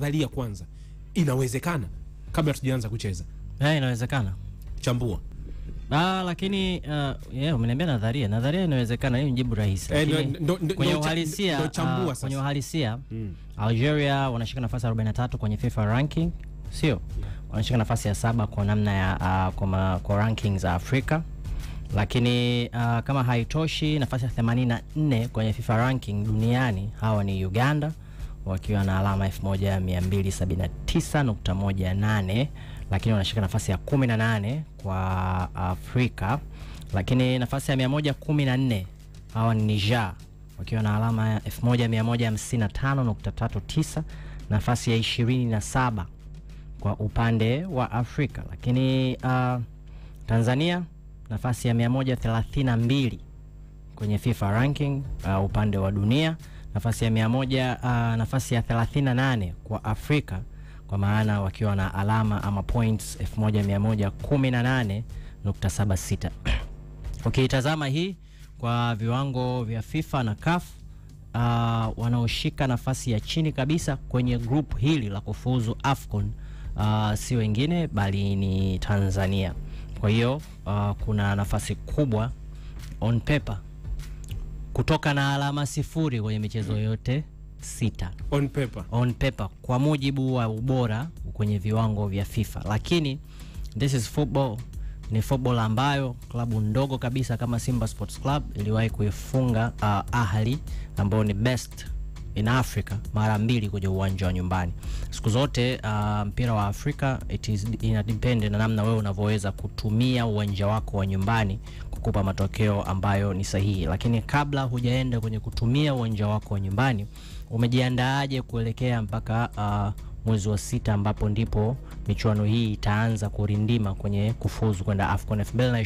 dhalia kwanza, inawezekana kabla tujaanza kucheza. Eh, inawezekana. Chambua Ah, lakini uh, yeah, umeniambia nadharia. Nadharia inawezekana, hiyo ni jibu rahisi. Eh, no, no, ndo- kwenye uhalisia no, chambua uh, kwenye uhalisia Mm. Algeria wanashika nafasi ya 43 kwenye FIFA ranking, sio? Yeah. Wanashika nafasi ya saba kwa namna ya uh, kwa, ma, kwa rankings za Afrika. Lakini uh, kama haitoshi nafasi ya 84 kwenye FIFA ranking duniani hawa ni Uganda wakiwa na alama 1279.18 lakini wanashika nafasi ya 18 kwa Afrika. Lakini nafasi ya 114 hawa ni Niger wakiwa na alama ya 1155.39 nafasi ya 27 kwa upande wa Afrika. Lakini uh, Tanzania nafasi ya 132 kwenye FIFA ranking uh, upande wa dunia, nafasi ya 100 uh, nafasi ya 38 kwa Afrika kwa maana wakiwa na alama ama points 1118.76. Ukiitazama hii kwa viwango vya FIFA na CAF uh, wanaoshika nafasi ya chini kabisa kwenye group hili la kufuzu AFCON uh, si wengine bali ni Tanzania. Kwa hiyo uh, kuna nafasi kubwa on paper kutoka na alama sifuri kwenye michezo yote sita on paper. on paper kwa mujibu wa ubora kwenye viwango vya FIFA, lakini this is football. Ni football ambayo klabu ndogo kabisa kama Simba Sports Club iliwahi kuifunga uh, Ahli ambayo ni best in Africa mara mbili kwenye uwanja wa nyumbani. Siku zote uh, mpira wa Afrika it is ina depend na namna wewe unavyoweza kutumia uwanja wako wa nyumbani kukupa matokeo ambayo ni sahihi, lakini kabla hujaenda kwenye kutumia uwanja wako wa nyumbani umejiandaaje kuelekea mpaka uh, mwezi wa sita ambapo ndipo michuano hii itaanza kurindima kwenye kufuzu kwenda AFCON 2020